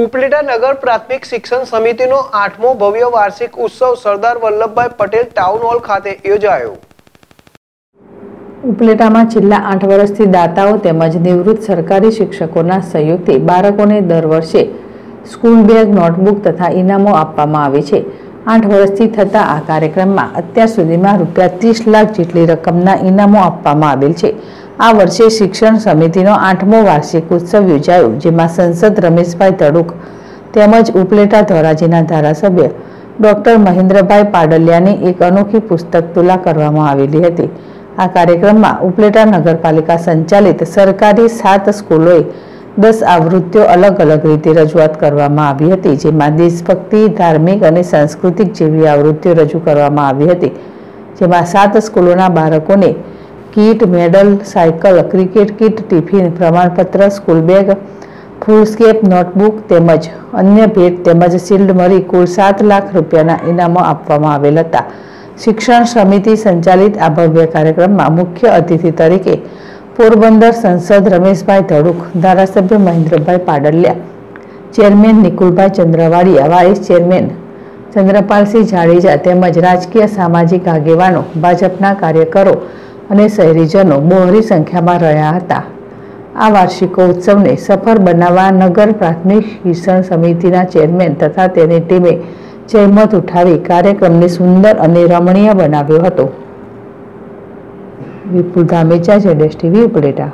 ઉપલેટા નગર પ્રાથમિક શિક્ષણ સમિતિનો આઠમો ભવ્ય વાર્ષિક ઉત્સવ સરદાર વલ્લભભાઈ પટેલ ટાઉન હોલ ખાતે યોજાયો. ઉપલેટામાં છેલ્લા આઠ વર્ષથી દાતાઓ તેમજ નિવૃત્ત સરકારી શિક્ષકોના સહયોગથી બાળકોને દર વર્ષે સ્કૂલ બેગ, નોટબુક તથા ઇનામો આપવામાં આવે છે. આઠ વર્ષથી થતા આ કાર્યક્રમમાં અત્યાર સુધીમાં રૂપિયા ત્રીસ લાખ જેટલી રકમના ઇનામો આપવામાં આવેલ છે. આ વર્ષે શિક્ષણ સમિતિનો આઠમો વાર્ષિક ઉત્સવ યોજાયો, જેમાં સંસદ રમેશભાઈ તડુક તેમજ ઉપલેટા ધોરાજીના ધારાસભ્ય ડોક્ટર મહેન્દ્રભાઈ પાડલિયાની એક અનોખી પુસ્તક તુલા કરવામાં આવેલી હતી. આ કાર્યક્રમમાં ઉપલેટા નગરપાલિકા સંચાલિત સરકારી સાત સ્કૂલોએ દસ આવૃત્તિઓ અલગ અલગ રીતે રજૂઆત કરવામાં આવી હતી, જેમાં દેશભક્તિ, ધાર્મિક અને સાંસ્કૃતિક જેવી આવૃત્તિઓ રજૂ કરવામાં આવી હતી, જેમાં સાત સ્કૂલોના બાળકોને kit, medal, cycle, cricket kit, tiffin, પ્રમાણપત્ર, સ્કૂલ બેગ, ફૂલસ્કેપ, નોટબુક તેમજ અન્ય ભેટ તેમજ શિલ્ડ મળી કુલ સાત લાખ રૂપિયાના ઇનામો આપવામાં આવેલ હતા. શિક્ષણ સમિતિ સંચાલિત આ ભવ્ય કાર્યક્રમમાં મુખ્ય અતિથિ તરીકે પોરબંદર સંસદ રમેશભાઈ ધડુક ધારાસભ્ય Mahendrabhai Padaliya, chairman Nikulbhai Chandravadiya, vice chairman Chandrapalsinh Jadeja તેમજ રાજકીય સામાજિક આગેવાનો, ભાજપના કાર્યકરો અને શહેરીજનો બહોળી સંખ્યામાં રહ્યા હતા. આ વાર્ષિકોત્સવને સફળ બનાવવા નગર પ્રાથમિક શિક્ષણ સમિતિના ચેરમેન તથા તેની ટીમે જહેમત ઉઠાવી કાર્યક્રમને સુંદર અને રમણીય બનાવ્યો હતો. વિપુલ ધામેચા જેડેશ ટીવી ઉપલેટા